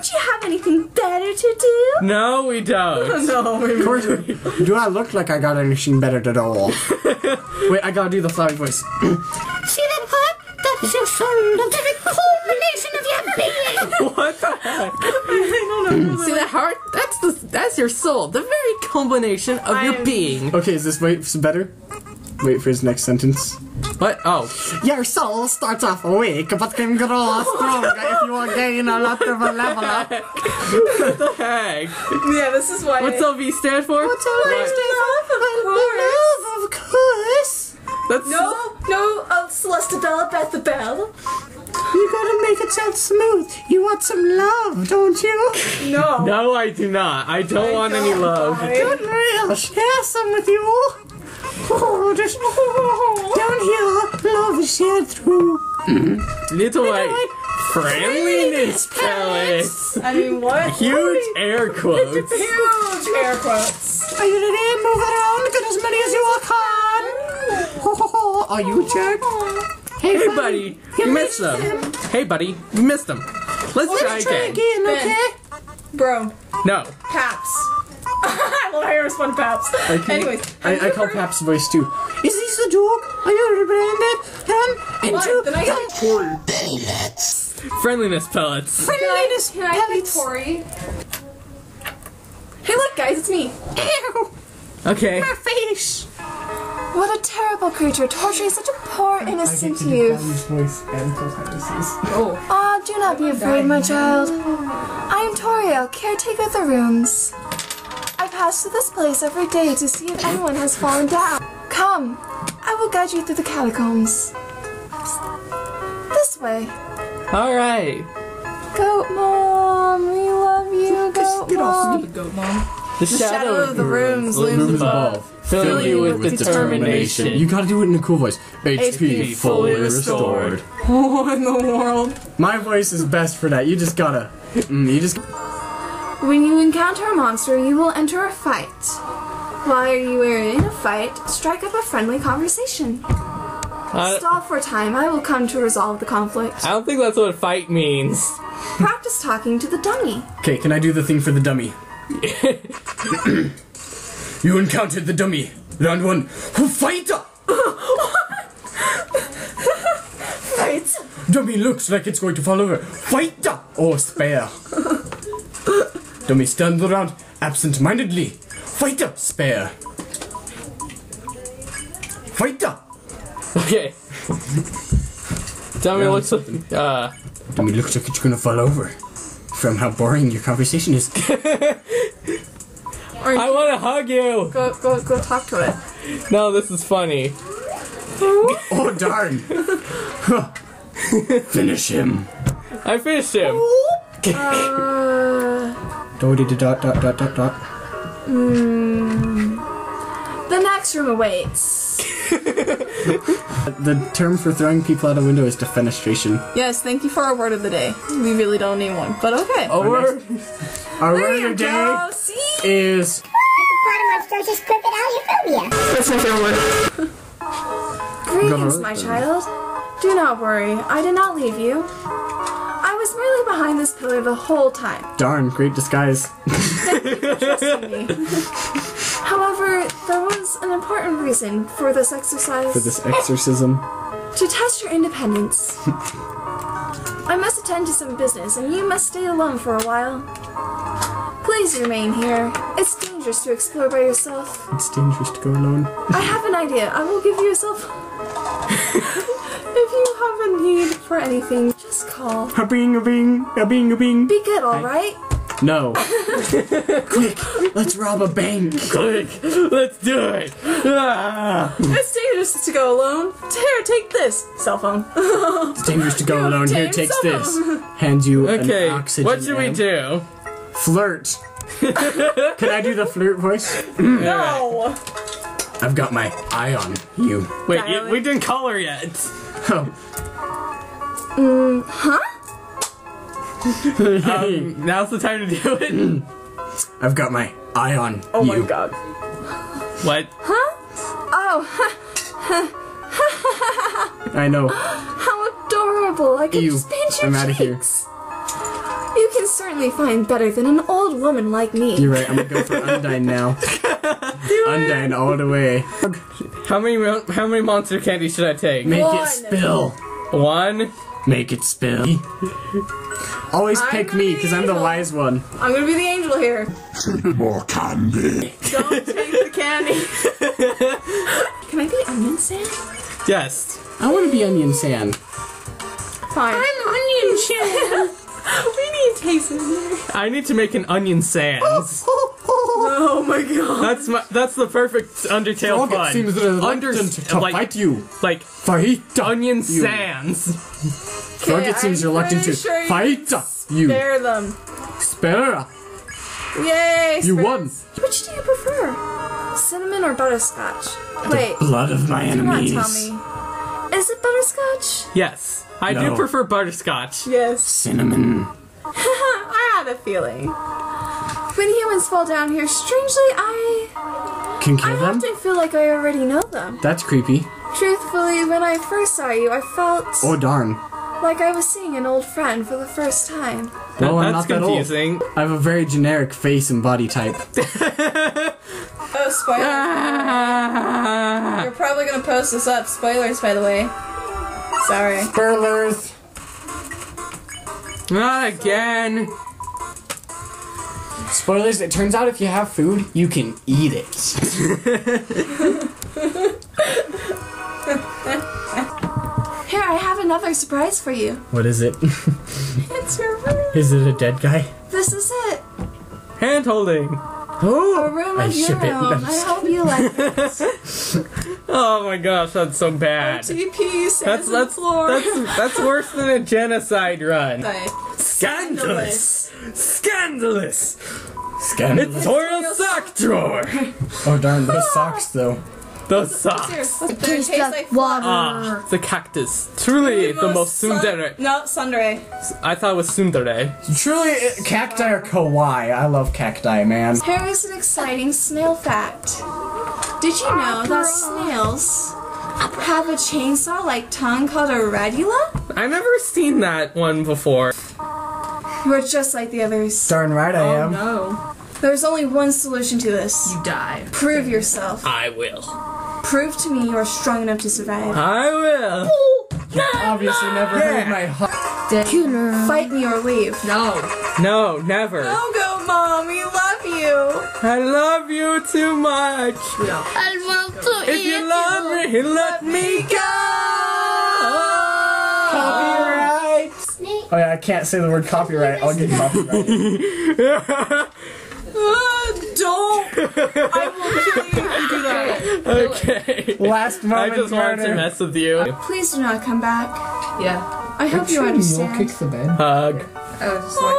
Don't you have anything better to do? No, we don't. No, we Of course, do I look like I got anything better to do? Wait, I gotta do the flowery voice. See that part? That is your soul, the very culmination of your being. what the heck? See that heart? That's the that's your soul. The very culmination of your I'm- being. Okay, is this voice better? Wait for his next sentence. What? Oh, Your soul starts off weak, but can grow stronger if you gain a lot of a level up. what the heck? Yeah, this is why. What's LV stand for? What's Love, Of of course. Of course. That's No, no, uh, Celeste Bell, Beth the Bell. You gotta make it sound smooth. You want some love, don't you? No. No, I do not. I don't want any love. Don't real share some with you. Oh, just down here, love is shared through. Little like friendliness pellets. I mean, what? Huge air quotes. Huge air quotes. Are you ready? Move around, get as many as you can. Are you a jerk? Hey, buddy, you missed them. Hey, buddy, you missed them. Let's try Try again. again, Ben. okay? Bro, No. Paps. I love how you respond to Paps. Anyways, I, I call ever- Pap's voice too. Is this a joke? Are you rebranded? And What? into Then I get Friendliness pellets. friendliness Can I be pellets. Tori? Hey, look, guys, it's me. Ew, Okay. my face. What a terrible creature, torturing such a poor, innocent youth. voice and protagonist. Ah, do not be afraid, my child. I am Toriel, caretaker of the Ruins. I pass through this place every day to see if anyone has fallen down. Come, I will guide you through the catacombs. This way. All right. Goat Mom, we love you, Goat get off, Mom. Goat mom. The shadow, of the Ruins looms above, fill you with determination. You gotta do it in a cool voice. HP fully restored. What in the world? My voice is best for that. You just gotta. Mm, you just. When you encounter a monster, you will enter a fight. While you are in a fight, strike up a friendly conversation. I, Stall for a time, I will come to resolve the conflict. I don't think that's what fight means. Practice talking to the dummy. Okay, can I do the thing for the dummy? you encountered the dummy. Round one. Fight! Fight! Dummy looks like it's going to fall over. Fight! Oh, spare. Dummy stands around absent-mindedly. Fight! Spare. Fighter. Okay. Tell me what's up. Uh, Dummy looks like it's gonna fall over. From how boring your conversation is. I want to hug you. Go, go, go talk to it. No, this is funny. Oh, darn. Finish him. I finished him. Uh, Dot dot dot dot dot dot. Hmm. the next room awaits. The term for throwing people out a window is defenestration. Yes, thank you for our word of the day. We really don't need one, but okay. Over. Our there word of the day. See? is That's my favorite word. Greetings, my child. Do not worry, I did not leave you. I was merely behind this pillar the whole time. darn great disguise. Me. However, there was an important reason for this exercise. For this exorcism. To test your independence. I must attend to some business, and you must stay alone for a while. Please remain here. It's dangerous to explore by yourself. It's dangerous to go alone. I have an idea. I will give you a self. if you have a need for anything, just call. A bing a bing a bing a bing. Be good, alright? No. Quick, let's rob a bank. Quick, let's do it. Ah. It's dangerous to go alone. Here, take this. Cell phone. It's dangerous to go alone. Here, James, takes this. phone. Hands you Okay, an oxygen. what should we do? Flirt. Can I do the flirt voice? no! I've got my eye on you. Wait, Dial y- we didn't call her yet. Oh. Um, now's the time to do it. I've got my eye on you. Oh you. my god. What? Huh? Oh, I know. how adorable. I can Ew. just pinch your I'm outta here. cheeks. You You can certainly find better than an old woman like me. You're right. I'm gonna go for Undyne now. Undyne all the way. How many how many monster candy should I take? Make One. it spill. One. Make it spill. Always pick me because I'm the wise one. I'm gonna be the angel here. More candy. Don't take the candy. Can I be Onion San? Yes. I want to be Onion San. Fine. I'm Onion San. we need taste in there. I need to make an onion sands. Oh, Oh my god. That's my that's the perfect Undertale Froggit fun. seems Under- reluctant to like, fight you. like Fight onion you. sands. Froggit seems I'm reluctant to sure you fight you. Spare them. Spare. Yay! You spares. won. Which do you prefer? Cinnamon or butterscotch? Wait, Blood of my do not enemies. tell me. Is it butterscotch? Yes. I do No. prefer butterscotch. Yes. Cinnamon. I had a feeling. When humans fall down here, strangely, I Can I kill them? often feel like I already know them. That's creepy. Truthfully, when I first saw you, I felt Oh darn. like I was seeing an old friend for the first time. That- Well, I'm that's not that old. confusing. I have a very generic face and body type. Oh, spoilers. Ah. You're probably gonna post this up. Spoilers, by the way. Sorry. Spoilers. Not again. Spoilers. It turns out if you have food, you can eat it. Here, I have another surprise for you. What is it? It's your room. is it a dead guy? This is it. Hand holding. Oh, A room I of your own. I hope you like it. Oh my gosh, that's so bad. TP That's stands on the that's that's that's worse than a genocide run. Scandalous. Scandalous. Scandalous. scandalous. It's Toriel's sock drawer. Oh darn, those socks though. Those socks. It tastes like water. Ah, the cactus. Truly the most tsundere. No, Sundere. I thought it was tsundere. Truly, it, cacti are kawaii. I love cacti, man. Here is an exciting snail fact. Did you know that snails have a chainsaw like tongue called a radula? I've never seen that one before. You are just like the others. Darn right I oh, am. No, There's only one solution to this. you die. Prove yourself. I will. Prove to me you are strong enough to survive. I will. Obviously, never heard my heart. Fight me or leave. No. No, never. Don't go, mom. We love you. I love you too much. I want to If you love me, let me go. Copyright. Oh yeah, I can't say the word copyright. I'll get copyright. Uh, don't. I will kill you if you do that. okay. Last moment. I just wanted to mess with you. Please do not come back. Yeah. I hope you understand. the bed. Hug. I was just like,